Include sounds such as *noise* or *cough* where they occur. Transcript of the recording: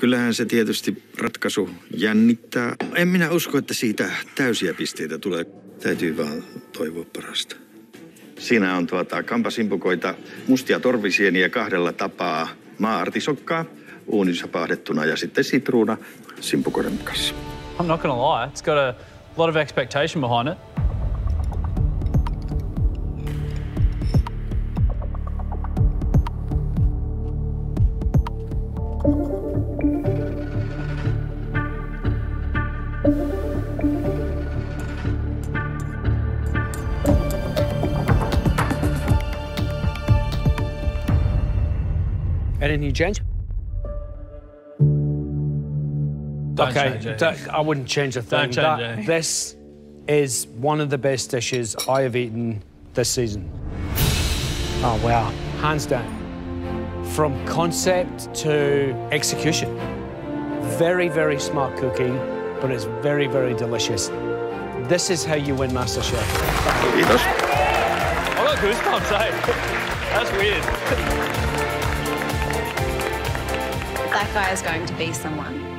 Kyllähän se tietysti ratkaisu jännittää. En minä usko, että siitä täysiä pisteitä tulee. Täytyy vaan toivoa parasta. Siinä on tuota kampasimpukoita, mustia torvisieniä kahdella tapaa, maa-artisokkaa, uunissa pahdettuna ja sitten sitruuna simpukoiden kanssa. I'm not gonna lie, it's got a lot of expectation behind it. Anything you change? Don't okay, change I wouldn't change a thing. Don't change That- anything. This is one of the best dishes I have eaten this season. Oh, wow. Hands down. From concept to execution. Very, very smart cooking, but it's very, very delicious. This is how you win MasterChef. Kiitos. I got goosebumps, eh? *laughs* That's weird. That guy is going to be someone.